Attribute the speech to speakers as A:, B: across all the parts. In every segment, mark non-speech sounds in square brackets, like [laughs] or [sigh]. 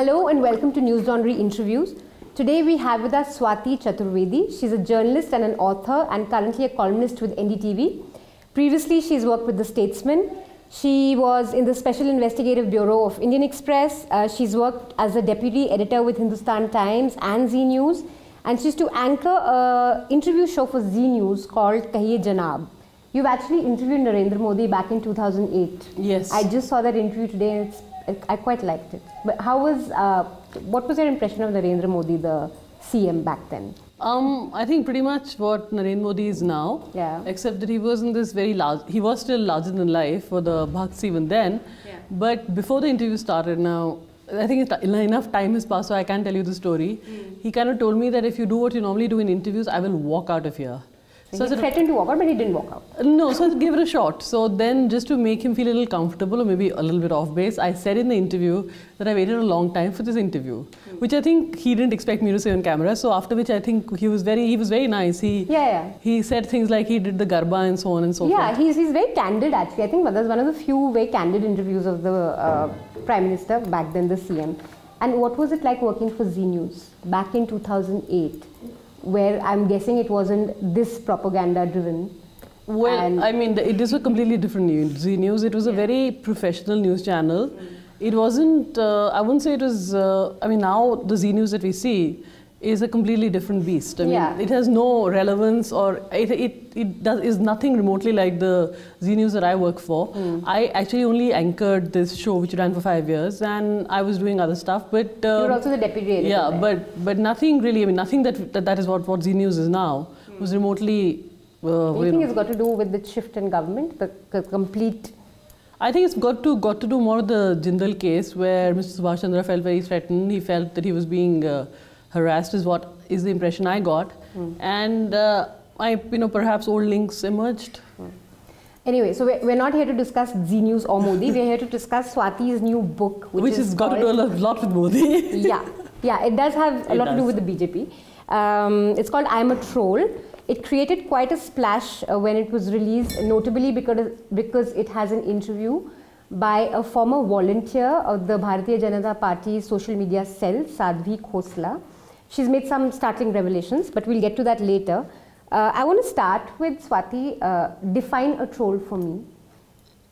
A: Hello and welcome to Newslaundry Interviews. Today we have with us Swati Chaturvedi. She's a journalist and an author and currently a columnist with NDTV. Previously, she's worked with The Statesman. She was in the Special Investigative Bureau of Indian Express. Uh, she's worked as a deputy editor with Hindustan Times and Zee News. And she's to anchor an interview show for Zee News called Kahiye Janab. You've actually interviewed Narendra Modi back in 2008.
B: Yes.
A: I just saw that interview today and it's, I quite liked it. But how was, uh, what was your impression of Narendra Modi, the CM back then?
B: Um, I think pretty much what Narendra Modi is now.
A: Yeah.
B: Except that he wasn't this very large. He was still larger than life for the Bhakts even then.
A: Yeah.
B: But before the interview started, now I think it's, enough time has passed, so I can't tell you the story.
A: Mm.
B: He kind of told me that if you do what you normally do in interviews, I will walk out of here.
A: So he threatened to walk out, but he didn't walk out.
B: No, so I gave it a shot. So then, just to make him feel a little comfortable or maybe a little bit off base, I said in the interview that I waited a long time for this interview, which I think he didn't expect me to say on camera. So after which, I think he was very he was very nice. He
A: Yeah, yeah.
B: he said things like he did the garba and so on and so
A: Yeah,
B: forth.
A: Yeah, he's, he's very candid actually. I think that's one of the few very candid interviews of the uh, Prime Minister back then, the CM. And what was it like working for Zee News back in 2008, where I'm guessing it wasn't this propaganda driven?
B: Well,
A: And-
B: I mean, it is a completely different news. News. It was a very professional news channel. It wasn't. Uh, I wouldn't say it was. Uh, I mean, now the Zee News that we see is a completely different beast. I mean,
A: Yeah.
B: it has no relevance or it, it, it does is nothing remotely like the Zee News that I work for.
A: Hmm.
B: I actually only anchored this show, which ran for five years, and I was doing other stuff. But
A: you
B: uh,
A: were also the deputy editor.
B: yeah,
A: there.
B: but but nothing really. I mean, nothing that that, that is what what Zee News is now was remotely. Uh,
A: Do you think
B: know,
A: it's got to do with the shift in government, the c- complete?
B: I think it's got to got to do more with the Jindal case where Mr. Subhash Chandra felt very threatened. He felt that he was being uh, harassed, is what is the impression I got, and uh, I you know perhaps old links emerged.
A: Anyway, so we're, we're not here to discuss Zee News or Modi. we're here to discuss Swati's new book, which,
B: Which,
A: is
B: has got to do a lot with Modi. [laughs]
A: yeah, yeah, it does have a
B: It
A: lot to do with the BJP. Um, it's called I'm a Troll. It created quite a splash uh, when it was released, notably because, because it has an interview by a former volunteer of the Bharatiya Janata Party's social media cell, Sadhvi Khosla. She's made some startling revelations, but we'll get to that later. Uh, I want to start with Swati. Uh, define a troll for me.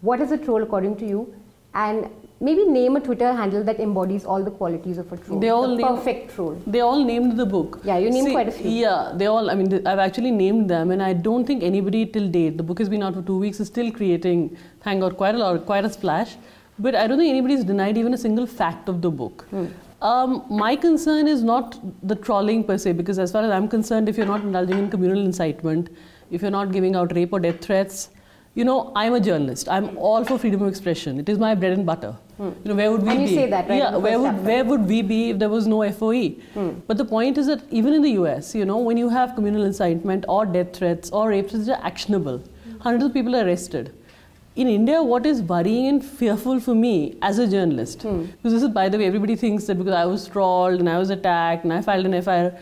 A: What is a troll according to you? And maybe name a Twitter handle that embodies all the qualities of a troll.
B: They all
A: the
B: name-
A: perfect troll.
B: They all named the book.
A: Yeah, you named quite a few.
B: Yeah, they all. I mean, th- I've actually named them, and I don't think anybody till date. The book has been out for two weeks. Is still creating. Thank God, quite a lot, quite a splash. But I don't think anybody's denied even a single fact of the book.
A: Hmm.
B: Um, my concern is not the trolling per se, because as far as I'm concerned, if you're not indulging in communal incitement, if you're not giving out rape or death threats, you know, I'm a journalist. I'm all for freedom of expression. It is my bread and butter. You know, where would we
A: Hmm. And you
B: be?
A: say that, right,
B: Yeah, where would where would we be if there was no FOE? But the point is that even in the US, you know, when you have communal incitement or death threats or rapes, which are actionable, hundreds of people are arrested. In India, what is worrying and fearful for me as a journalist, hmm. because this is, by the way, everybody thinks that because I was trolled and I was attacked and I filed an FIR,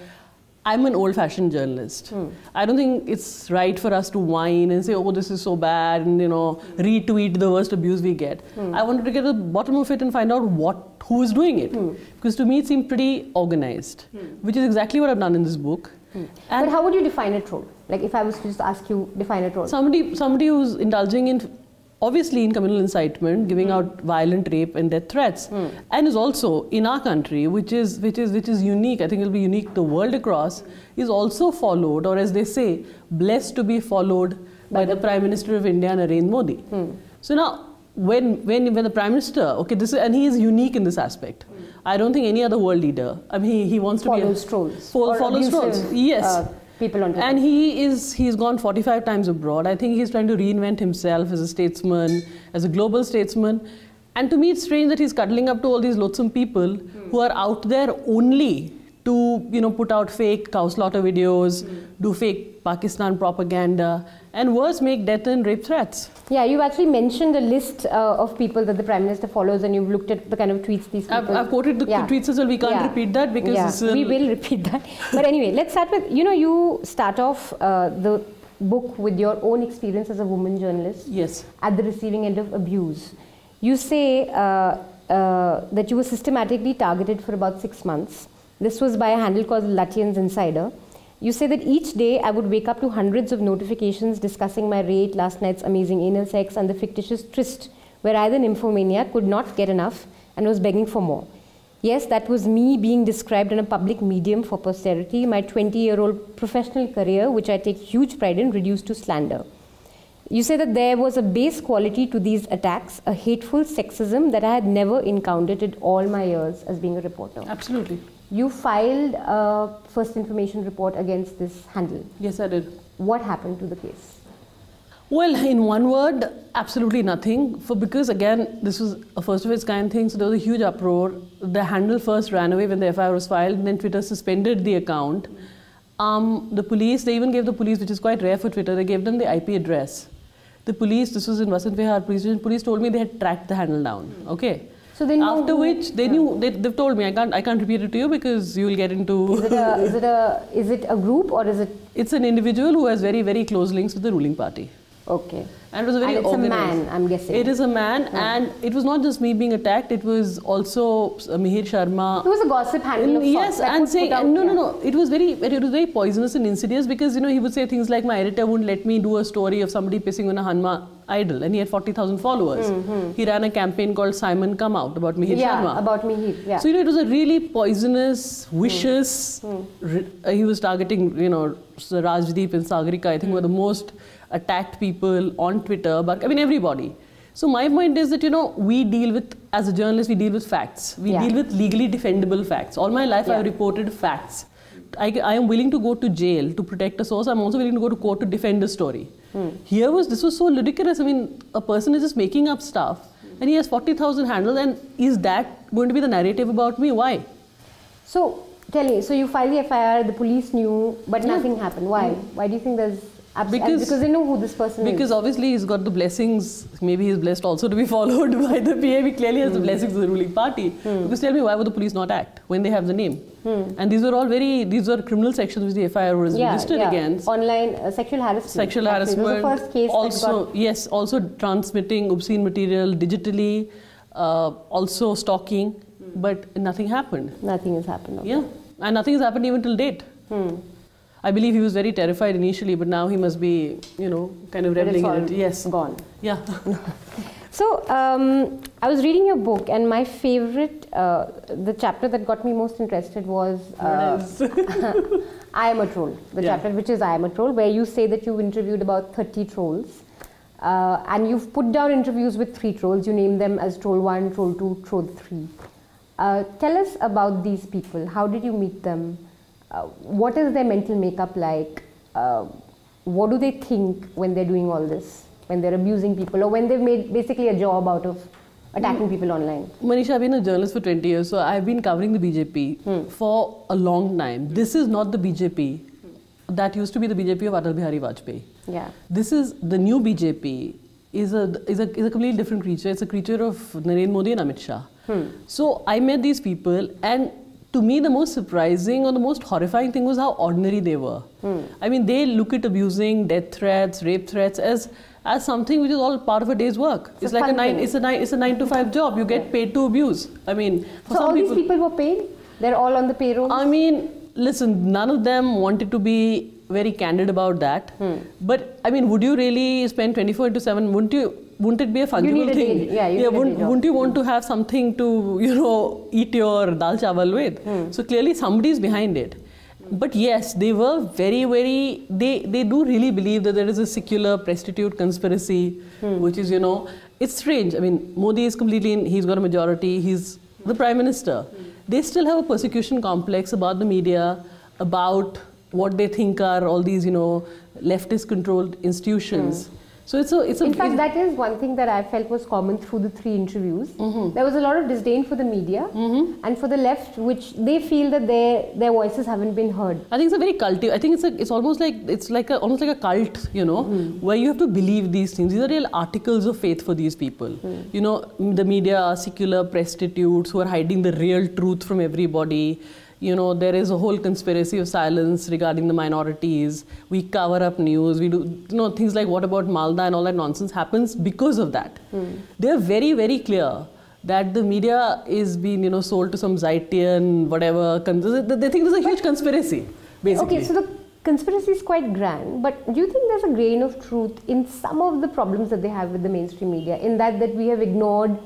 B: I'm an old fashioned journalist. Hmm. I don't think it's right for us to whine and say, oh, this is so bad, and you know, retweet the worst abuse we get. Hmm. I wanted to get to the bottom of it and find out what who is doing it. Because to me, it seemed pretty organized, which is exactly what I've done in this book.
A: but
B: And
A: how would you define a troll? Like if I was to just ask you, define a troll.
B: somebody, somebody who's indulging in, obviously, in communal incitement, giving hmm. out violent rape and death threats, hmm. and is also in our country, which is which is which is unique. I think it'll be unique the world across. Is also followed, or as they say, blessed to be followed by the Prime Minister of India, Narendra Modi. Hmm. So now. When, when, when the Prime Minister, okay, this is, and he is unique in this aspect. I don't think any other world leader, I mean, he, he wants to be. a,
A: trolls.
B: Fo- follows
A: abusive,
B: trolls. Yes.
A: uh, people on Twitter.
B: And he is he's gone 45 times abroad. I think he's trying to reinvent himself as a statesman, as a global statesman. And to me, it's strange that he's cuddling up to all these loathsome people hmm. who are out there only to you know put out fake cow slaughter videos, hmm. do fake Pakistan propaganda, and worse, make death and rape threats.
A: yeah, you've actually mentioned a list uh, of people that the Prime Minister follows and you've looked at the kind of tweets these people...
B: I've, I've quoted the,
A: Yeah.
B: tweets as well. We can't
A: Yeah.
B: repeat that because
A: yeah, we will repeat that. [laughs] But anyway, let's start with you know you start off uh, the book with your own experience as a woman journalist
B: yes.
A: at the receiving end of abuse. You say uh, uh, that you were systematically targeted for about six months. This was by a handle called Lutyens Insider. You say that each day I would wake up to hundreds of notifications discussing my rate, last night's amazing anal sex, and the fictitious tryst where I, the nymphomaniac, could not get enough and was begging for more. Yes, that was me being described in a public medium for posterity, my 20 year old professional career, which I take huge pride in, reduced to slander. You say that there was a base quality to these attacks, a hateful sexism that I had never encountered in all my years as being a reporter.
B: Absolutely.
A: You filed a first information report against this handle.
B: Yes, I did.
A: What happened to the case?
B: Well, in one word, absolutely nothing. For because again, this was a first of its kind thing, so there was a huge uproar. The handle first ran away when the FIR was filed, and then Twitter suspended the account. Um, the police, they even gave the police, which is quite rare for Twitter, they gave them the IP address. The police, this was in Vasant Vihar police station, police told me they had tracked the handle down. Okay.
A: So they
B: After which they knew they, they've told me I can't I can't repeat it to you because you will get into
A: Is it a is it a is it a group or is it
B: it's an individual who has very very close links with the ruling party.
A: Okay?
B: And it was a very
A: and it's
B: organized.
A: a man, I'm guessing.
B: It is a man, and it was not just me being attacked. It was also uh, Mihir Sharma.
A: It was a gossip handle
B: Mm, yes, and saying no, no, no. It was very, it was very poisonous and insidious because you know he would say things like, "My editor wouldn't let me do a story of somebody pissing on a Hanuman idol," and he had forty thousand followers. He ran a campaign called "Simon Come Out" about Mihir
A: Hmm, Yeah,
B: Sharma.
A: about me. Yeah.
B: So you know, it was a really poisonous, vicious.
A: Hmm.
B: ri- uh, he was targeting, you know, Rajdeep and Sagarika. I think were the
A: Hmm.
B: most attacked people on Twitter. But I mean, everybody. So my point is that you know we deal with as a journalist we deal with facts. We
A: Yeah.
B: deal with legally defendable facts. All my life
A: Yeah.
B: I've reported facts. I, I am willing to go to jail to protect a source. I'm also willing to go to court to defend a story.
A: Hmm.
B: Here was this was so ludicrous. I mean, a person is just making up stuff, and he has forty thousand handles. And is that going to be the narrative about me? Why?
A: So tell me, so you filed the FIR, the police knew, but nothing happened. Why? Why do you think there's
B: Because-
A: because they know who this person
B: Because
A: is?
B: Because obviously he's got the blessings. Maybe he's blessed also to be [laughs] followed by the PA. He clearly has the hmm. blessings of the ruling party. Hmm. Because tell me, why would the police not act when they have the name? Hmm. And these were all very. These were criminal sections which the FIR was
A: Yeah,
B: registered
A: yeah.
B: against.
A: Online uh, sexual harassment.
B: sexual harassment.
A: The first case
B: also, yes, also transmitting obscene material digitally, uh, also stalking, but nothing happened.
A: nothing has happened. okay.
B: Yeah, and nothing has happened even till date. I believe he was very terrified initially, but now he must be, you know, kind of reveling in it. Yes.
A: gone.
B: Yeah. [laughs]
A: So um, I was reading your book, and my favorite, uh, the chapter that got me most interested was uh, [laughs] I am a troll. The
B: Yeah.
A: chapter which is I am a troll, where you say that you've interviewed about 30 trolls. Uh, and you've put down interviews with three trolls. You name them as troll one, troll two, troll three. Uh, tell us about these people. How did you meet them? Uh, what is their mental makeup like? Uh, what do they think when they're doing all this? When they're abusing people, or when they've made basically a job out of attacking hmm. people online?
B: Manisha, I've been a journalist for 20 years, so I've been covering the BJP hmm. for a long time. Hmm. This is not the BJP that used to be the BJP of Atal Bihari Vajpayee.
A: Yeah.
B: This is the new BJP is a is a is a completely different creature. It's a creature of Narendra Modi and Amit Shah. So I met these people, and to me, the most surprising or the most horrifying thing was how ordinary they were. I mean, they look at abusing, death threats, rape threats as as something which is all part of a day's work. It's,
A: It's a
B: like a nine.
A: thing.
B: It's a nine. It's a nine to five job. You get paid to abuse. I mean, for
A: So
B: some
A: all
B: people,
A: these people were paid. They're all on the payroll.
B: I mean, listen, none of them wanted to be very candid about that.
A: Hmm.
B: But I mean, would you really spend 24 into 7? Wouldn't you? Wouldn't it be a fungible
A: a
B: thing?
A: day- yeah, you a
B: wouldn't, wouldn't you want to have something to, you know, eat your dal chawal with?
A: Hmm.
B: So clearly somebody's behind it. But yes, they were very, very, they, they do really believe that there is a secular prostitute conspiracy,
A: Hmm.
B: which is, you know, it's strange. I mean, Modi is completely, in, he's got a majority, he's the prime minister. They still have a persecution complex about the media, about what they think are all these, you know, leftist controlled institutions. So it's a, it's a.
A: In fact, that is one thing that I felt was common through the three interviews.
B: Mm-hmm.
A: There was a lot of disdain for the media mm-hmm. and for the left, which they feel that their their voices haven't been heard.
B: I think it's a very culty. I think it's a, it's almost like it's like a, almost like a cult, you know, mm. where you have to believe these things. These are real articles of faith for these people. Mm. You know, the media are secular prostitutes who are hiding the real truth from everybody. You know, there is a whole conspiracy of silence regarding the minorities. We cover up news. We do, you know, things like what about Malda and all that nonsense happens because of that. Hmm. They are very, very clear that the media is being you know sold to some Zaitian whatever. They think there's a huge conspiracy, basically.
A: Okay, so the conspiracy is quite grand, but do you think there's a grain of truth in some of the problems that they have with the mainstream media? In that that we have ignored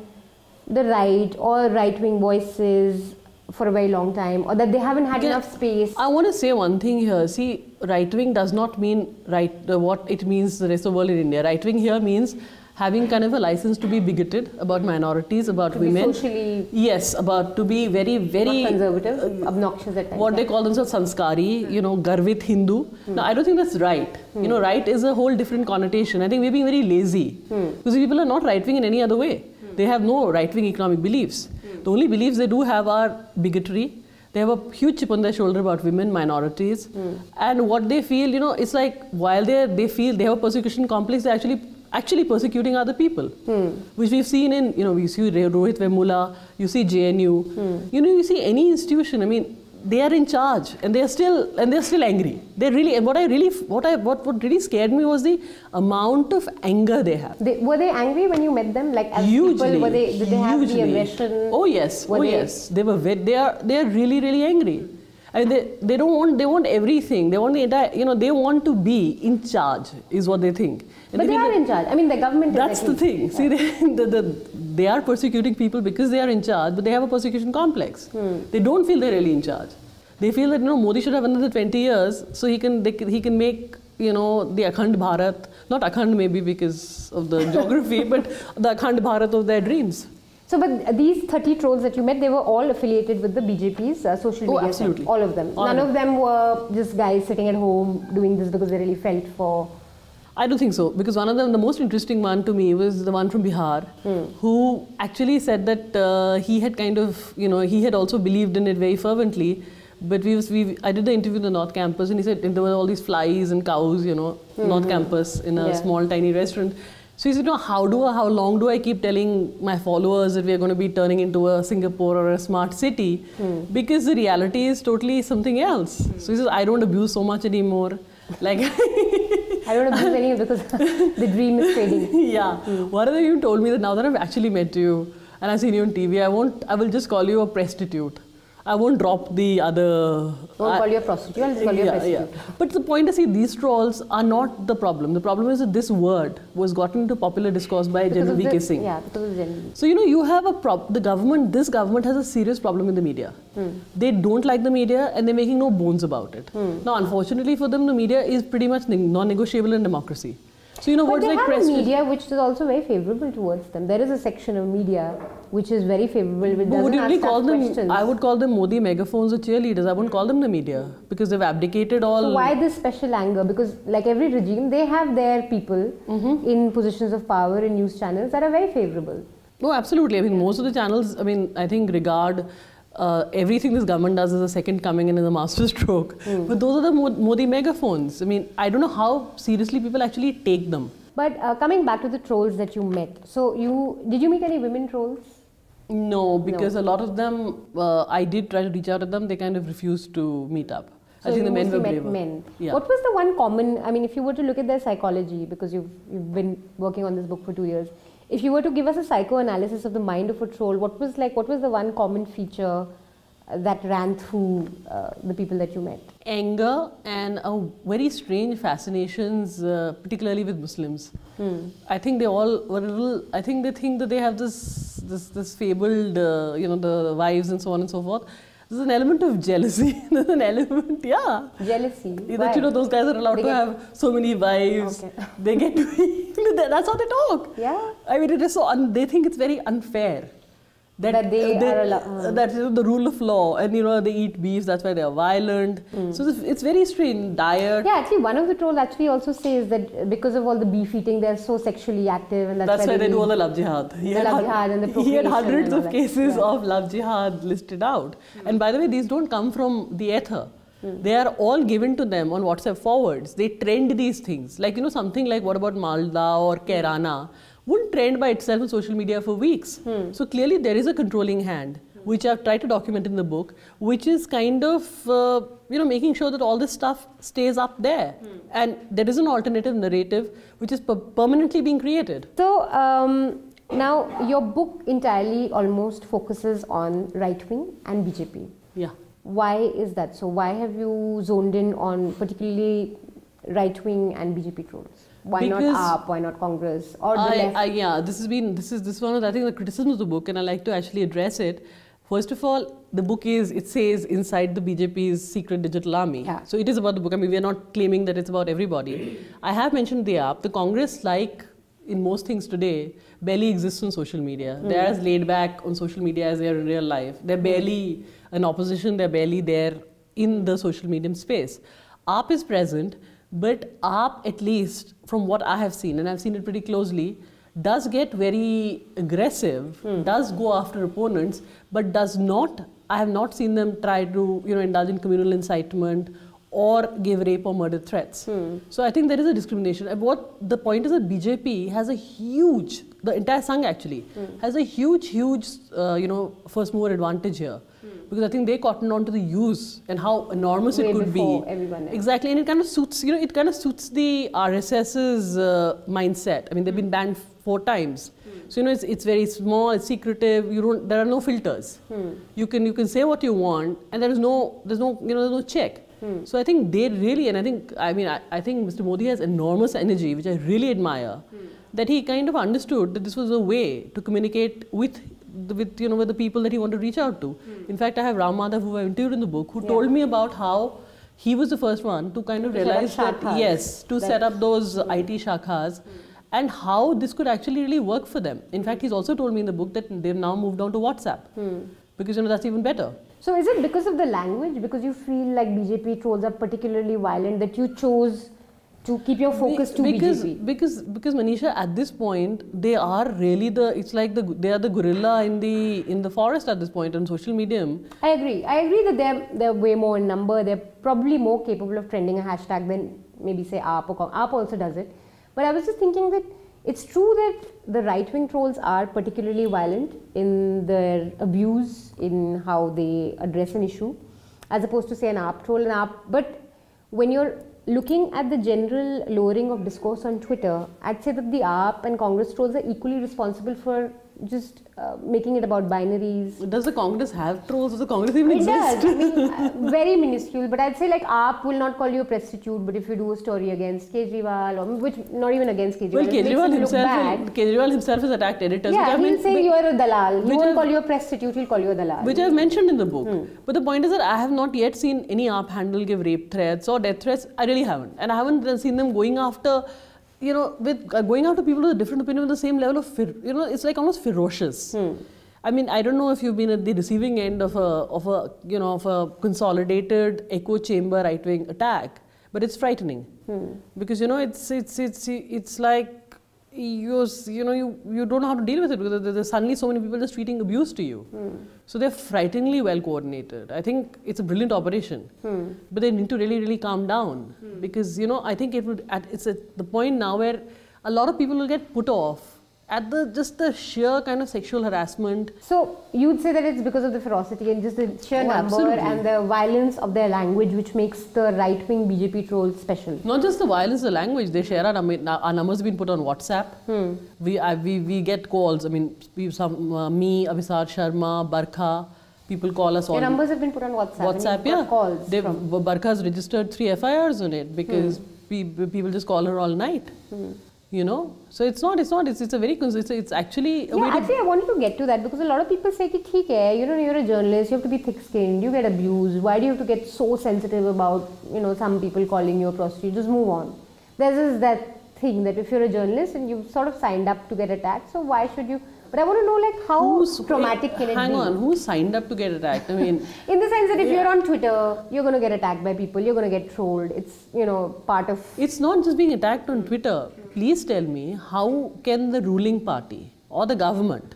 A: the right or right-wing voices for a very long time, or that they haven't had
B: Yeah.
A: enough space.
B: I want to say one thing here. See, right wing does not mean right uh, what it means the rest of the world in India. Right wing here means having kind of a license to be bigoted about minorities, about
A: to be
B: women.
A: socially
B: Yes, about to be very, very
A: not conservative, uh, obnoxious at times.
B: what they call themselves sanskari, you know, garvit Hindu. Hmm. Now, I don't think that's right. You know, right is a whole different connotation. I think we're being very lazy hmm. because people are not right wing in any other way. Hmm. They have no right wing economic beliefs. The only beliefs they do have are bigotry. They have a huge chip on their shoulder about women, minorities, hmm. and what they feel. You know, it's like while they they feel they have a persecution complex, they're actually actually persecuting other people, hmm. which we've seen in you know we see Rohit Vemula, you see JNU, hmm. you know you see any institution. I mean, they are in charge and they are still and they're still angry. They really and what I really what I what what really scared me was the amount of anger they have.
A: They, were they angry when you met them? Like as
B: Hugely,
A: people, were they? Did they have the aggression?
B: Oh yes,
A: Were
B: oh
A: they-
B: yes. They were they are they are really really angry. I mean, they, they don't want they want everything. They want the entire you know they want to be in charge is what they think. And
A: But they
B: think
A: are in charge. I mean, the government.
B: that's
A: at
B: the thing. See, they, [laughs] the, the, they are persecuting people because they are in charge, but they have a persecution complex.
A: Hmm.
B: They don't feel they're really in charge. They feel that you know Modi should have another 20 years so he can they, he can make you know the Akhand Bharat, not Akhand maybe because of the [laughs] geography, but the Akhand Bharat of their dreams.
A: So, but these 30 trolls that you met, they were all affiliated with the BJP's uh, social
B: Oh,
A: media.
B: absolutely.
A: side. All of them.
B: All
A: None
B: of
A: of them were just guys sitting at home doing this because they really felt for.
B: I don't think so because one of them, the most interesting one to me was the one from Bihar, hmm. who actually said that uh, he had kind of, you know, he had also believed in it very fervently. But we, was, we, I did the interview in the North Campus, and he said there were all these flies and cows, you know, hmm. North Campus in a
A: Yeah.
B: small tiny restaurant. So he said, no, how do I, how long do I keep telling my followers that we are going to be turning into a Singapore or a smart city? Hmm. Because the reality is totally something else. So he says, I don't abuse so much anymore. Like. [laughs]
A: I don't abuse any because [laughs] the dream is fading.
B: yeah. Of them even told me that now that I've actually met you and I've seen you on TV, I won't. I will just call you a prostitute. I won't drop the other.
A: Don't
B: I-
A: call you a prostitute, I'll just call you a
B: yeah,
A: prostitute.
B: yeah. But the point is, see, these trolls are not the problem. The problem is that this word was gotten into popular discourse by
A: Because
B: Gen V
A: the-
B: kissing.
A: Yeah, because of Gen
B: So you know you have a prob. The government, this government has a serious problem in the media.
A: Hmm.
B: They don't like the media, and they're making no bones about it.
A: Hmm.
B: Now, unfortunately for them, the media is pretty much non-negotiable in democracy. So you know
A: But
B: words
A: they
B: like
A: have
B: press.
A: a media which is also very favorable towards them. There is a section of media which is very favorable,
B: But would you really call them?
A: questions.
B: I would call them Modi megaphones or cheerleaders. I wouldn't call them the media because they've abdicated all.
A: So why this special anger? Because like every regime, they have their people
B: Mm-hmm.
A: in positions of power in news channels that are very favorable.
B: No, absolutely. I mean, most of the channels. I mean, I think regard. Uh, everything this government does is a second coming and is a masterstroke. But those are the Modi megaphones. I mean, I don't know how seriously people actually take them.
A: But uh, coming back to the trolls that you met, so you did you meet any women trolls?
B: No, because a lot of them, uh, I did try to reach out to them. They kind of refused to meet up.
A: So
B: I think the men were
A: met
B: braver.
A: men.
B: Yeah.
A: What was the one common? I mean, if you were to look at their psychology, because you've you've been working on this book for two years, if you were to give us a psychoanalysis of the mind of a troll, what was like? What was the one common feature uh, that ran through uh, the people that you met?
B: anger and a very strange fascinations, uh, particularly with Muslims. I think they all were a little. I think they think that they have this this this fabled, uh, you know, the wives and so on and so forth. There's an element of jealousy. [laughs] There's an element, yeah.
A: Jealousy.
B: That you know those guys are allowed
A: They
B: to have so many wives.
A: Okay.
B: They get to [laughs] That's how they talk.
A: Yeah.
B: I mean, it is so. Un- they think it's very unfair.
A: That they they are allo- uh.
B: That you know, the rule of law, and you know they eat beef. That's why they are violent. So it's, very strange. Diet.
A: Yeah, actually, one of the trolls actually also says that because of all the beef eating, they're so sexually active, and that's,
B: That's why they do all the love jihad. He
A: The
B: had
A: love jihad and the
B: He had hundreds of cases
A: Yeah.
B: of love jihad listed out. And by the way, these don't come from the ether.
A: Hmm.
B: They are all given to them on WhatsApp forwards. They trend these things. Like, you know, something like what about Malda or Kairana wouldn't trend by itself on social media for weeks.
A: Hmm.
B: So clearly there is a controlling hand, which I've tried to document in the book, which is kind of, uh, you know, making sure that all this stuff stays up there. And there is an alternative narrative which is per- permanently being created.
A: So, um, Now, your book entirely almost focuses on right wing and BJP.
B: Yeah.
A: Why is that so? Why have you zoned in on particularly right wing and BJP trolls? Why
B: Because
A: not AAP? Why not Congress or the
B: I,
A: left?
B: I, yeah, this has been this is this one of the, I think the criticism of the book, and I like to actually address it. First of all, the book is it says inside the BJP's secret digital army.
A: Yeah.
B: So it is about the book. I mean, we are not claiming that it's about everybody. I have mentioned the app. The Congress, like in most things today, barely exists on social media. Hmm. They're as laid back on social media as they are in real life. They're hmm. barely an opposition. They're barely there in the social medium space. AAP is present, but AAP, at least from what I have seen, and I've seen it pretty closely, does get very aggressive, hmm. does go after opponents, but does not. I have not seen them try to, you know, indulge in communal incitement or give rape or murder threats. Hmm. So I think there is a discrimination. And what the point is that BJP has a huge, the entire Sangh actually hmm. has a huge, huge, uh, you know, first mover advantage here. Hmm. Because I think they cottoned on to the use and how enormous
A: Way
B: it could be.
A: everyone else.
B: Exactly, and it kind of suits, you know, it kind of suits the RSS's uh, mindset. I mean, they've been banned four times. So you know, it's, it's very small, it's secretive. You don't, there are no filters. You can you can say what you want, and there is no there's no you know there's no check. Hmm. So I think they really, and I think I mean I, I think Mr. Modi has enormous energy, which I really admire. Hmm. That he kind of understood that this was a way to communicate with the, with you know with the people that he wanted to reach out to. Hmm. In fact, I have Ram Madhav, who I interviewed in the book, who
A: Yeah.
B: told me about how he was the first one to kind of realize that yes, to set up those IT shakhas, and how this could actually really work for them. In fact, he's also told me in the book that they've now moved on to WhatsApp because you know that's even better.
A: So is it because of the language? Because you feel like BJP trolls are particularly violent that you chose to keep your focus to
B: because,
A: BJP?
B: Because because Manisha, at this point, they are really the. It's like the they are the gorilla in the in the forest at this point on social medium.
A: I agree. I agree that they're they're way more in number. They're probably more capable of trending a hashtag than maybe say AAP or AAP also does it. But I was just thinking that it's true that the right wing trolls are particularly violent in their abuse, in how they address an issue, as opposed to say an AAP troll and AAP. But when you're looking at the general lowering of discourse on Twitter, I'd say that the AAP and Congress trolls are equally responsible for just uh, making it about binaries,
B: Does the Congress have trolls? Does the Congress even
A: it
B: exist?
A: does. I mean, [laughs] uh, very minuscule. But I'd say like AAP will not call you a prostitute. But if you do a story against Kejriwal, or which not even against Kejriwal,
B: Well, Kejriwal himself,
A: bad.
B: Kejriwal himself has attacked editors.
A: Yeah, he'll say
B: which-
A: you're a dalal. He won't
B: I've-
A: call you a prostitute. He'll call you a dalal.
B: Which I've mentioned in the book. But the point is that I have not yet seen any AAP handle give rape threats or death threats. I really haven't. And I haven't seen them going after, you know, with uh, going out to people with a different opinion with the same level of, you know, it's like almost ferocious. Hmm. I mean, I don't know if you've been at the receiving end of a, of a, you know, of a consolidated echo chamber right-wing attack, but it's frightening. Hmm. Because you know it's it's it's it's like you you know you you don't know how to deal with it because there's suddenly so many people just tweeting abuse to you. Hmm. So they're frighteningly well coordinated. I think it's a brilliant operation, hmm. but they need to really really calm down hmm. because you know I think it would at it's at the point now where a lot of people will get put off at the just the sheer kind of sexual harassment
A: So you'd say that it's because of the ferocity and just the sheer
B: Oh,
A: number
B: absolutely.
A: and the violence of their language, which makes the right-wing BJP trolls special.
B: Not just the violence, the language. They share our, our numbers have been put on WhatsApp. Hmm. We, I, we we get calls. I mean, we, some uh, me, Abhisar Sharma, Barkha. People call us all.
A: Your
B: on
A: numbers have been put on WhatsApp.
B: WhatsApp. Yeah,
A: calls from.
B: Barkha's registered three FIRs on it because hmm. pe- people just call her all night. Hmm you know? So it's not it's not it's, it's a very it's, it's actually
A: yeah, actually i wanted to get to that because a lot of people say that. hai, you know you're a journalist you have to be thick skinned you get abused. Why do you have to get so sensitive about you know some people calling you a prostitute? Just move on. There's this that thing that if you're a journalist and you've sort of signed up to get attacked so why should you but I want to know, like, how
B: Who's-
A: traumatic can it
B: hang
A: be?
B: on, who signed up to get attacked? I mean, [laughs]
A: In the sense that if you're on Twitter, you're going to get attacked by people, you're going to get trolled. It's, you know, part of.
B: It's not just being attacked on Twitter. Please tell me how can the ruling party or the government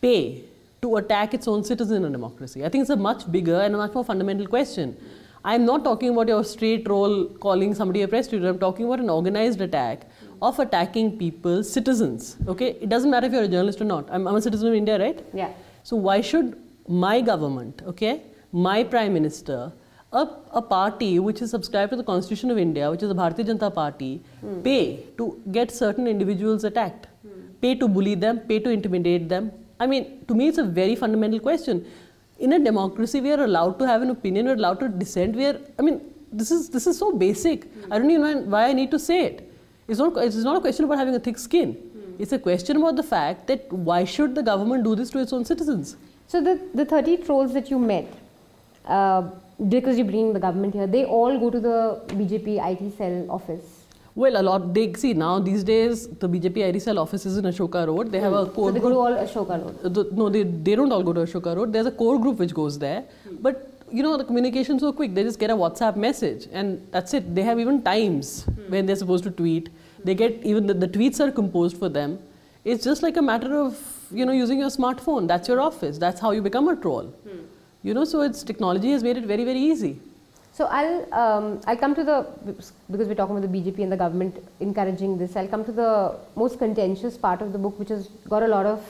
B: pay to attack its own citizen in a democracy? I think it's a much bigger and a much more fundamental question. I'm not talking about your straight role calling somebody a press prostitute. I'm talking about an organized attack of attacking people, citizens. Okay, it doesn't matter if you're a journalist or not. I'm, I'm a citizen of India, right?
A: Yeah.
B: So why should my government, okay, my prime minister, a, a party which is subscribed to the constitution of India, which is the Bharatiya Janata Party, hmm. pay to get certain individuals attacked? Hmm. pay to bully them, pay to intimidate them? I mean, to me, it's a very fundamental question. In a democracy, we are allowed to have an opinion, we're allowed to dissent. We are, I mean, this is, this is so basic. Hmm. I don't even know why I need to say it. It's not, it's not a question about having a thick skin. Hmm. It's a question about the fact that why should the government do this to its own citizens?
A: So the, the 30 trolls that you met, uh, because you bring the government here, they all go to the BJP IT cell office.
B: Well, a lot. They see now these days the BJP IT cell office is in Ashoka Road. They have a hmm. core.
A: So they go to all Ashoka Road.
B: The, no, they, they don't all go to Ashoka Road. There's a core group which goes there. Hmm. But you know the communication so quick. They just get a WhatsApp message and that's it. They have even times when they're supposed to tweet. They get even the, the tweets are composed for them. It's just like a matter of you know using your smartphone. That's your office. That's how you become a troll. You know, so it's technology has made it very very easy.
A: So I'll um, I'll come to the because we're talking about the BJP and the government encouraging this. I'll come to the most contentious part of the book, which has got a lot of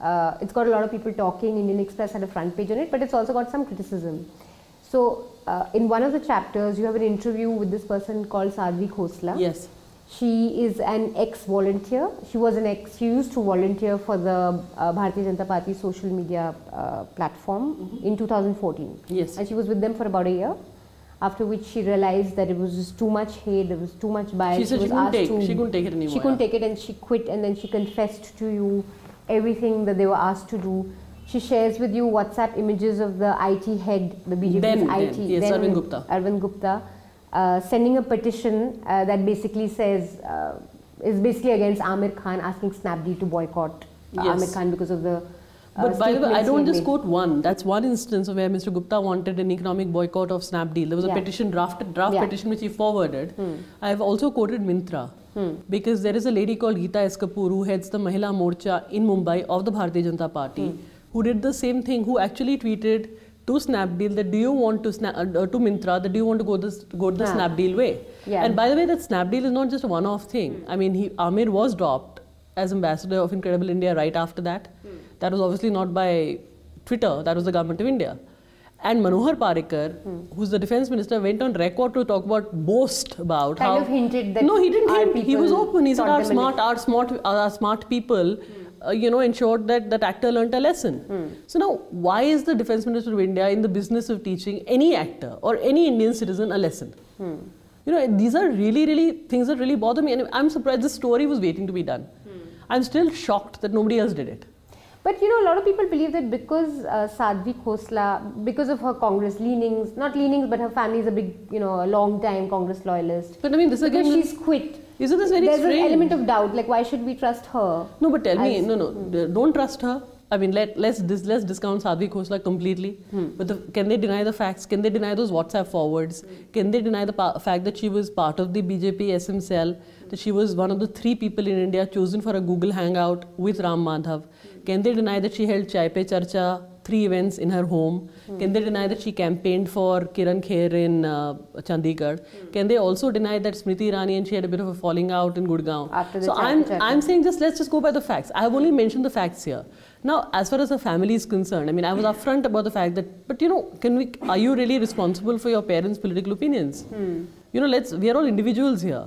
A: uh, it's got a lot of people talking. Indian Express had a front page on it, but it's also got some criticism. So uh, in one of the chapters, you have an interview with this person called Sadhvi Khosla.
B: Yes.
A: She is an ex-volunteer. She was an ex. She used to volunteer for the uh, Bharatiya Janata Party social media uh, platform
B: Mm-hmm.
A: in 2014.
B: Yes.
A: And she was with them for about a year. After which she realized that it was just too much hate. There was too much bias.
B: She said she
A: was
B: couldn't
A: asked
B: take-
A: to-
B: she couldn't take it anymore,
A: She couldn't
B: yeah.
A: take it, and she quit. And then she confessed to you everything that they were asked to do. She shares with you WhatsApp images of the IT head, the BJP's
B: Then- then,
A: IT.
B: yes, Arvind Gupta.
A: Arvind Gupta, uh, sending a petition uh, that basically says uh, is basically against Aamir Khan, asking Snapdeal to boycott uh,
B: Yes.
A: Aamir Khan because of the. Uh,
B: But by the way, I don't just
A: made.
B: quote one. That's one instance of where Mr. Gupta wanted an economic boycott of Snapdeal. There was a
A: Yeah.
B: petition, draft, draft
A: Yeah.
B: petition, which he forwarded. I have also quoted Myntra Hmm. because there is a lady called Geeta S. Kapoor who heads the Mahila Morcha in Mumbai of the Bharatiya Janata Party, hmm. who did the same thing, who actually tweeted to Snapdeal that do you want to snap, uh, to Myntra that do you want to go this go the
A: Yeah.
B: Snapdeal way?
A: Yeah.
B: And by the way, that Snapdeal is not just a one-off thing. Hmm. I mean, he Aamir was dropped as ambassador of Incredible India right after that. That was obviously not by Twitter. That was the government of India. And Manohar Parrikar, who's the defense minister, went on record to talk about, boast about
A: Kind
B: how.
A: of hinted that
B: no, he didn't hint. He was open. He said our smart, our smart, our smart people, uh, you know, ensured that that actor learnt a lesson. Hmm. So now, why is the defense minister of India in the business of teaching any actor or any Indian citizen a lesson? Hmm. You know, these are really, really things that really bother me, and I'm surprised this story was waiting to be done. Hmm. I'm still shocked that nobody else did it.
A: But you know, a lot of people believe that because uh, Sadhvi Khosla, because of her Congress leanings, not leanings, but her family is a big, you know, a long time Congress loyalist.
B: But I mean, this
A: Because
B: again,
A: she's quit.
B: isn't this very
A: There's
B: strange?
A: an element of doubt. Like, why should we trust her?
B: No, but tell me, no, no, d- don't trust her. I mean, let let's dis, let's discount Sadhvi Khosla completely. But the, can they deny the facts? Can they deny those WhatsApp forwards? Can they deny the fact that she was part of the BJP SM cell? That she was one of the three people in India chosen for a Google Hangout with Ram Madhav? Can they deny that she held Chai Pe Charcha three events in her home? Can they deny that she campaigned for Kirron Kher in uh, Chandigarh? Can they also deny that Smriti Irani and she had a bit of a falling out in Gurgaon?
A: After
B: so I'm I'm saying just let's just go by the facts. I have only mentioned the facts here. Now, as far as the family is concerned, I mean, I was upfront about the fact that, but you know, can we? Are you really responsible for your parents' political opinions? You know, let's. We are all individuals here,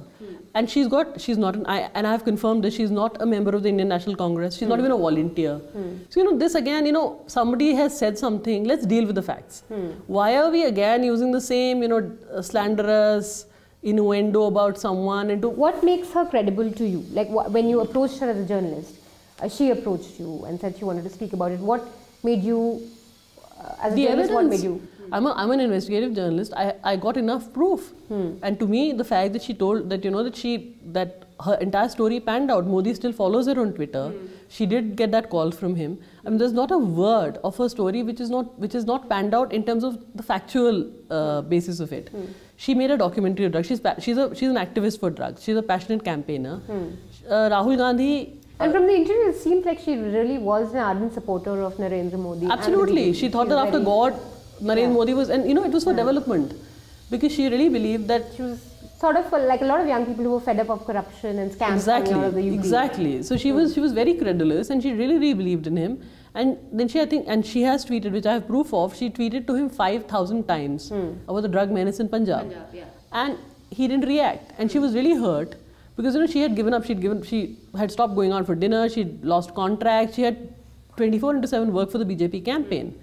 B: and she's got. She's not. An, I, and I have confirmed that she's not a member of the Indian National Congress. She's not even a volunteer. So you know, this again. You know, somebody has said something. Let's deal with the facts. Why are we again using the same? You know, uh, slanderous innuendo about someone and to
A: What makes her credible to you? Like, wh- when you approached her as a journalist, uh, she approached you and said she wanted to speak about it. What made you, uh, as a
B: the
A: journalist,
B: evidence.
A: what made you?
B: I'm, a, I'm an investigative journalist. I, I got enough proof. And to me, the fact that she told that, you know, that she, that her entire story panned out. Modi still follows her on Twitter. She did get that call from him. I mean, there's not a word of her story which is not, which is not panned out in terms of the factual uh, basis of it. She made a documentary of drugs. She's, she's, a, she's an activist for drugs. She's a passionate campaigner. Uh, Rahul Gandhi
A: And from the interview, it seems like she really was an ardent supporter of Narendra Modi.
B: Absolutely. She thought
A: She's
B: that after God, Narendra
A: Yeah.
B: Modi was, and you know, it was for development. Because she really believed that
A: She was sort of like a lot of young people who were fed up of corruption and scams
B: exactly exactly so she was she was very credulous and she really really believed in him and then she i think and she has tweeted which i have proof of she tweeted to him 5000 times hmm. about the drug menace in punjab and he didn't react and she was really hurt because you know she had given up. She'd given she had stopped going out for dinner. She'd lost contracts. She had 24 into 7 work for the BJP campaign.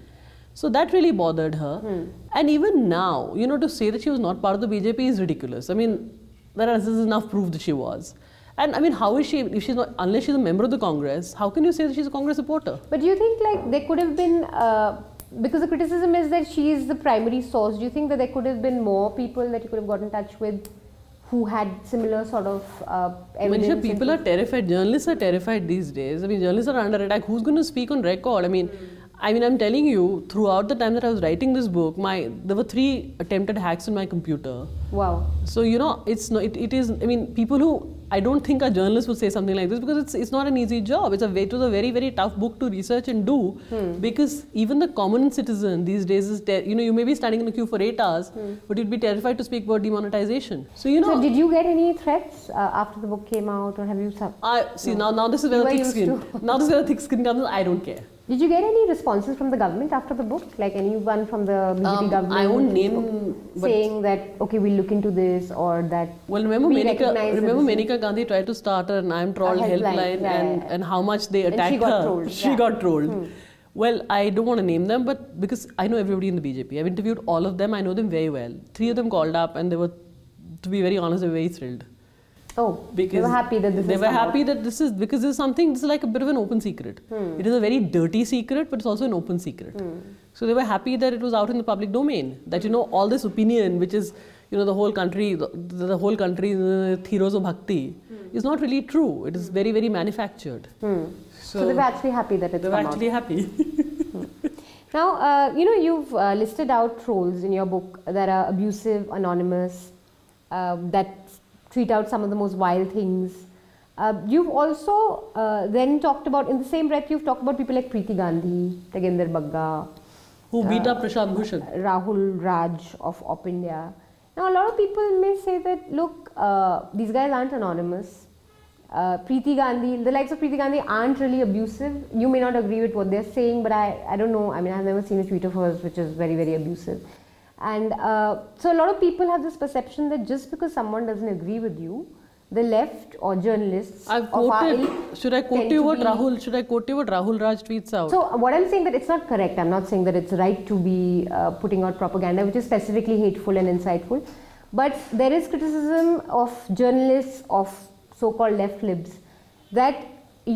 B: So that really bothered her. And even now, you know, to say that she was not part of the BJP is ridiculous. I mean, there is enough proof that she was. And I mean, how is she, if she's not, unless she's a member of the Congress, how can you say that she's a Congress supporter?
A: But do you think like there could have been, uh, because the criticism is that she is the primary source, do you think that there could have been more people that you could have got in touch with who had similar sort of uh, evidence?
B: Manisha, people are terrified. Journalists are terrified these days. I mean, journalists are under attack. Who's going to speak on record? I mean, I mean, I'm telling you, throughout the time that I was writing this book, my there were three attempted hacks on my computer.
A: Wow.
B: So you know, it's no, it, it is. I mean, people who I don't think a journalist would say something like this because it's it's not an easy job. It's a it was a very very tough book to research and do because even the common citizen these days is ter- you know you may be standing in a queue for eight hours, but you'd be terrified to speak about demonetization. So you know.
A: So did you get any threats uh, after the book came out, or have you? Sub-
B: I see now. Now this is where
A: You
B: the thick skin. Now this is where the thick skin comes. I don't care.
A: Did you get any responses from the government after the book? Like anyone from the BJP
B: Um,
A: government?
B: I won't name.
A: Saying that okay, we'll look into this or that.
B: well, remember
A: we Maneka.
B: Remember Maneka Gandhi tried to start an "I'm trolled"
A: helpline,
B: helpline,
A: yeah,
B: and
A: yeah.
B: and how much they
A: And she
B: attacked
A: got
B: her.
A: trolled, [laughs]
B: She
A: yeah.
B: got trolled. Well, I don't want to name them, but because I know everybody in the BJP, I've interviewed all of them. I know them very well. Three of them called up, and they were, to be very honest, they were very thrilled.
A: Oh,
B: because
A: they were happy that this
B: they were
A: come out.
B: happy that this is because this is something this is like a bit of an open secret
A: Hmm.
B: it is a very dirty secret but it's also an open secret so they were happy that it was out in the public domain that you know all this opinion which is you know the whole country the, the whole country the heroes of bhakti is not really true it is very very manufactured
A: Hmm. So, they were actually happy that it's
B: they were
A: come out.
B: actually happy
A: Now, uh, you know, you've uh, listed out trolls in your book that are abusive, anonymous, uh, that tweet out some of the most vile things. Uh, you've also uh, then talked about, in the same breath, you've talked about people like Preeti Gandhi, Tajinder Bagga,
B: who beat up Prashant Bhushan
A: Rahul Raj of OpIndia. Now, a lot of people may say that, look, uh, these guys aren't anonymous. Uh, Preeti Gandhi, the likes of Preeti Gandhi aren't really abusive. You may not agree with what they're saying, but I, I don't know. I mean, I've never seen a tweet of hers which is very, very abusive. And uh, so, a lot of people have this perception that just because someone doesn't agree with you, the left or journalists
B: I've quoted should I quote you what Rahul should I quote you what Rahul Raj tweets out
A: so what I'm saying that it's not correct. I'm not saying that it's right to be uh, putting out propaganda which is specifically hateful and insightful. But there is criticism of journalists of so-called left libs that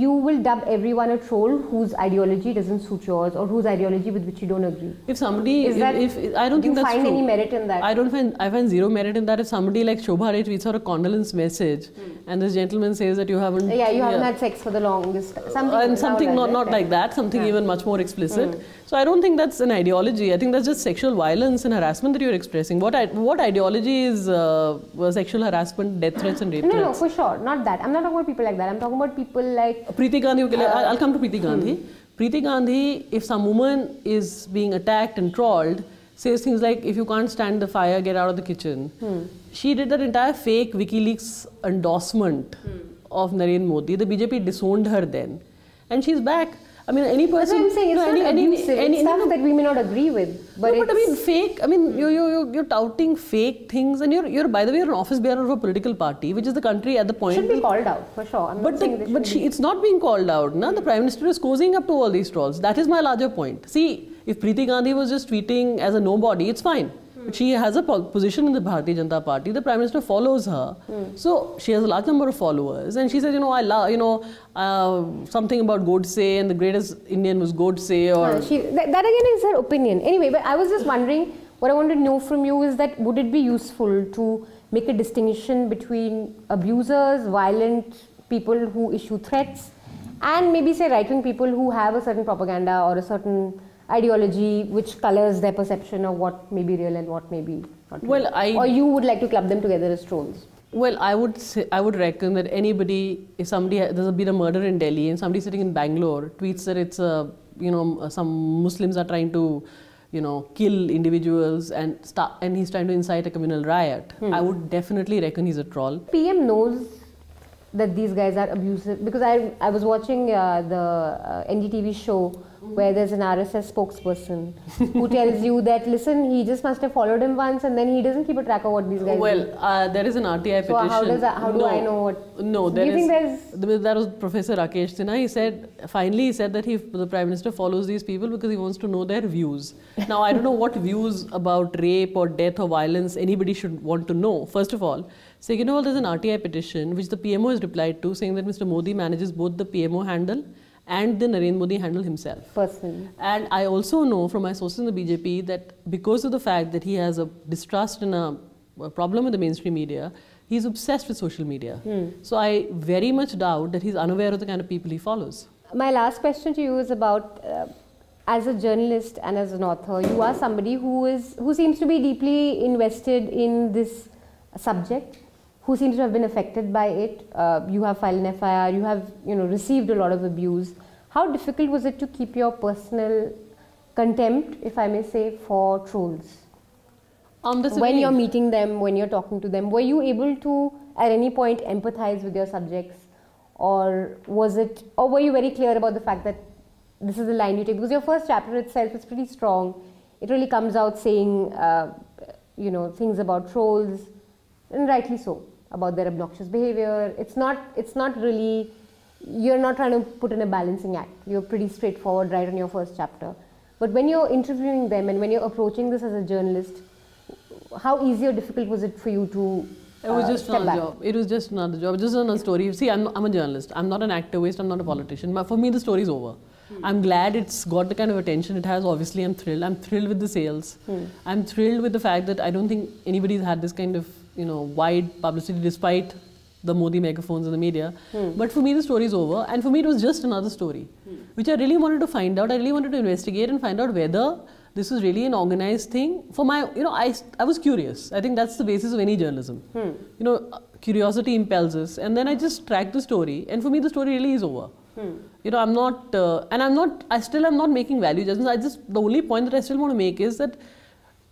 A: you will dub everyone a troll whose ideology doesn't suit yours or whose ideology with which you don't agree.
B: If somebody,
A: Is
B: if,
A: that-
B: if, I don't
A: do
B: think
A: you find
B: true.
A: any merit in that?
B: I don't find I find zero merit in that. If somebody like Shobha Ray tweets out a condolence message, and this gentleman says that you haven't,
A: Hmm. yeah, you haven't had sex for the longest. Something
B: and something not not like that, something
A: Yeah. Hmm.
B: even much more explicit. So I don't think that's an ideology. I think that's just sexual violence and harassment that you're expressing. What I, what ideology is uh, sexual harassment, death threats, and rape
A: No, no,
B: threats?
A: for sure, not that. I'm not talking about people like that. I'm talking about people like
B: Preeti Gandhi, okay,
A: Uh,
B: I'll come to Preeti
A: hmm.
B: Gandhi. Preeti Gandhi, if some woman is being attacked and trolled, says things like, if you can't stand the fire, get out of the kitchen.
A: Hmm.
B: She did that entire fake WikiLeaks endorsement
A: Hmm.
B: of Narendra Modi. The BJP disowned her then. And she's back. I mean, any
A: That's
B: person.
A: what I'm saying. It's
B: no,
A: not
B: any- any-
A: abusive.
B: any-
A: it's stuff
B: no,
A: that we may not agree with, but
B: no, but I mean, fake. I mean, hmm. you you you you're touting fake things, and you're you're by the way, you're an office bearer of a political party, which is the country at the point.
A: should be called out for sure. I'm
B: But, the, but she, it's not being called out. Na? The hmm. Prime Minister is cozying up to all these trolls. That is my larger point. See, if Preeti Gandhi was just tweeting as a nobody, it's fine. But she has a position in the Bharatiya Janata Party. The Prime Minister follows her. So she has a large number of followers. And she says, you know, I love, you know, uh, something about Godse and the greatest Indian was Godse or...
A: Uh, she, that, that again is her opinion. Anyway, but I was just wondering, what I wanted to know from you is that would it be useful to make a distinction between abusers, violent people who issue threats, and maybe say right wing people who have a certain propaganda or a certain ideology which colors their perception of what may be real and what may be not real?
B: Well, I-
A: Or you would like to club them together as trolls?
B: Well, I would say, I would reckon that anybody, if somebody there's been a murder in Delhi and somebody sitting in Bangalore tweets that it's a you know some Muslims are trying to you know kill individuals and start and he's trying to incite a communal riot, I would definitely reckon he's a troll.
A: PM knows that these guys are abusive because I, I was watching uh, the uh, NDTV show where there's an RSS spokesperson who tells you that listen, he just must have followed him once and then he doesn't keep a track of what these guys
B: Well,
A: do.
B: uh, there is an RTI
A: So
B: petition.
A: how does that- how do
B: no,
A: I know what-
B: No,
A: Do
B: there
A: you
B: is-
A: think there's-
B: That was Professor Rakesh Sinha. He said, finally, he said that he, the Prime Minister follows these people because he wants to know their views. Now, I don't know what views about rape or death or violence anybody should want to know, first of all. Second of all, there's an RTI petition which the PMO has replied to saying that Mr. Modi manages both the PMO handle and the Narendra Modi handle himself.
A: Personally.
B: And I also know from my sources in the BJP that because of the fact that he has a distrust and a, a problem with the mainstream media, he's obsessed with social media. So I very much doubt that he's unaware of the kind of people he follows.
A: My last question to you is about uh, as a journalist and as an author, you are somebody who is who seems to be deeply invested in this subject, who seems to have been affected by it. Uh, you have filed an FIR, you have you know received a lot of abuse. How difficult was it to keep your personal contempt, if I may say, for trolls?
B: Um,
A: when you're meeting them, when you're talking to them, were you able to at any point empathize with your subjects, or was it, or were you very clear about the fact that this is the line you take? Because your first chapter itself is pretty strong. It really comes out saying, uh, you know, things about trolls, and rightly so, about their obnoxious behavior. It's not, it's not really, you're not trying to put in a balancing act. You're pretty straightforward right on your first chapter. But when you're interviewing them and when you're approaching this as a journalist, how easy or difficult was it for you to
B: It was
A: uh,
B: just another
A: back?
B: job. It was just another job. Just another story. See, I'm, I'm a journalist. I'm not an activist. I'm not a politician. But for me, the story's over. I'm glad it's got the kind of attention it has. Obviously, I'm thrilled. I'm thrilled with the sales. I'm thrilled with the fact that I don't think anybody's had this kind of you know wide publicity despite the Modi megaphones in the media. Hmm. But for me, the story is over. And for me, it was just another story, hmm. which I really wanted to find out. I really wanted to investigate and find out whether this was really an organized thing. For my, you know, I, I was curious. I think that's the basis of any journalism. Hmm. You know, curiosity impels us. And then I just tracked the story. And for me, the story really is over. You know, I'm not, uh, and I'm not, I still am not making value judgments. I just, the only point that I still want to make is that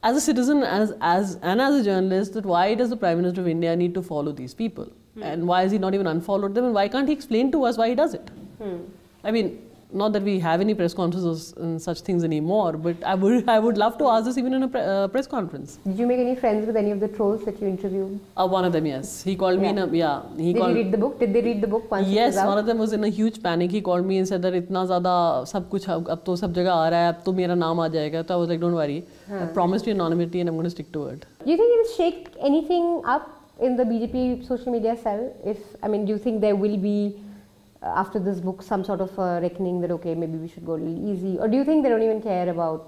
B: as a citizen as, as, and as a journalist, that why does the Prime Minister of India need to follow these people? Hmm. And why has he not even unfollowed them? And why can't he explain to us why he does it? Hmm. I mean, not that we have any press conferences and such things anymore, but I would, I would love to ask this even in a pre- uh, press conference.
A: Did you make any friends with any of the trolls that you interviewed?
B: Uh, one of them, yes. He called me in a, yeah. He
A: Did
B: called,
A: you read the book? Did they read the book once
B: Yes,
A: it was
B: one
A: out?
B: of them was in a huge panic. He called me and said that इतना ज़्यादा सब कुछ अब अब तो सब जगह आ रहा है अब तो मेरा नाम आ जाएगा तो I was like don't worry I promised you anonymity and I'm going to stick to it.
A: Do you think it will shake anything up in the BJP social media cell? If I mean, do you think there will be uh, after this book some sort of uh, reckoning that okay, maybe we should go a little easy, or do you think they don't even care about?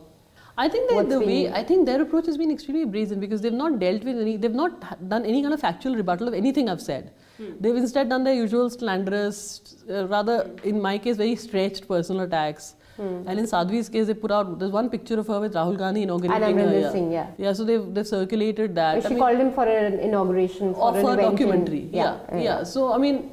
B: I think that the way I think their approach has been extremely brazen because they've not dealt with any they've not done any kind of factual rebuttal of anything I've said. They've instead done their usual slanderous, uh, rather in my case very stretched personal attacks. And in Sadhvi's case, they put out there's one picture of her with Rahul Gandhi inaugurating.
A: And
B: her, yeah.
A: Singh, yeah.
B: Yeah, so they've they've circulated that.
A: she
B: I mean-
A: called him for an inauguration for
B: of
A: an
B: a
A: event in-
B: documentary. yeah, yeah, So I mean,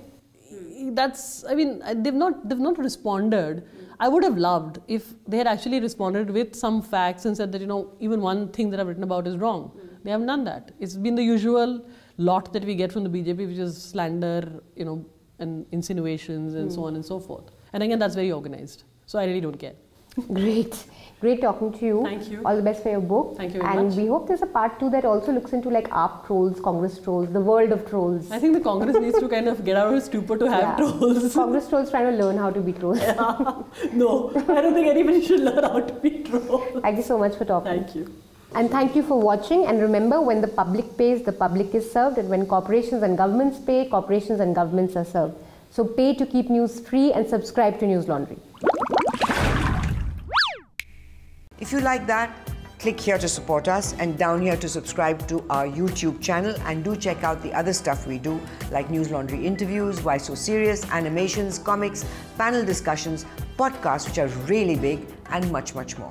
B: that's I mean uh, they've not they've not responded. I would have loved if they had actually responded with some facts and said that you know even one thing that I've written about is wrong. They haven't done that. It's been the usual lot that we get from the BJP, which is slander, you know, and insinuations and so on and so forth. And again, that's very organized. So I really don't care.
A: Great, great talking to you.
B: Thank you.
A: All the best for your book.
B: Thank you very
A: and
B: much.
A: we hope there's a part two that also looks into like AAP trolls, Congress trolls, the world of trolls.
B: I think the Congress needs to kind of get out of stupor to have
A: Yeah.
B: trolls. [laughs]
A: Congress trolls trying to learn how to be trolls.
B: no, I don't think anybody should learn how to be trolled.
A: Thank you so much for talking.
B: Thank you.
A: And thank you for watching. And remember, when the public pays, the public is served. And when corporations and governments pay, corporations and governments are served. So pay to keep news free and subscribe to Newslaundry.
C: If you like that, click here to support us and down here to subscribe to our YouTube channel and do check out the other stuff we do like Newslaundry interviews, Why So Serious, animations, comics, panel discussions, podcasts which are really big and much, much more.